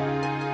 Música